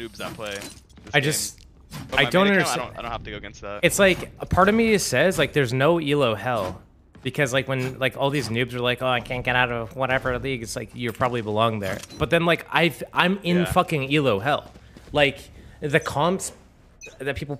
noobs that play. I just I don't understand- I don't, I don't have to go against that. it's like a part of me says like there's no elo hell because like when like all these noobs are like oh i can't get out of whatever league it's like you probably belong there but then like i've i'm in Yeah. fucking elo hell like the comps that people